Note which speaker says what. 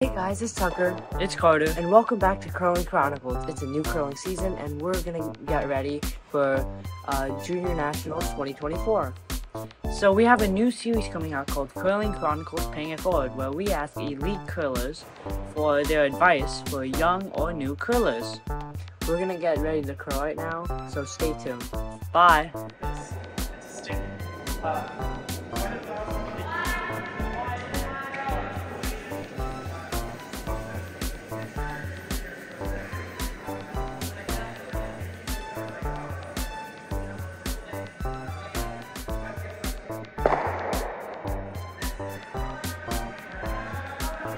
Speaker 1: Hey guys, it's Tucker,
Speaker 2: It's Carter.
Speaker 1: and welcome back to Curling Chronicles. It's a new curling season, and we're gonna get ready for uh, Junior Nationals 2024.
Speaker 2: So we have a new series coming out called Curling Chronicles Paying It Forward, where we ask elite curlers for their advice for young or new curlers.
Speaker 1: We're gonna get ready to curl right now, so stay tuned.
Speaker 2: Bye.
Speaker 3: Uh,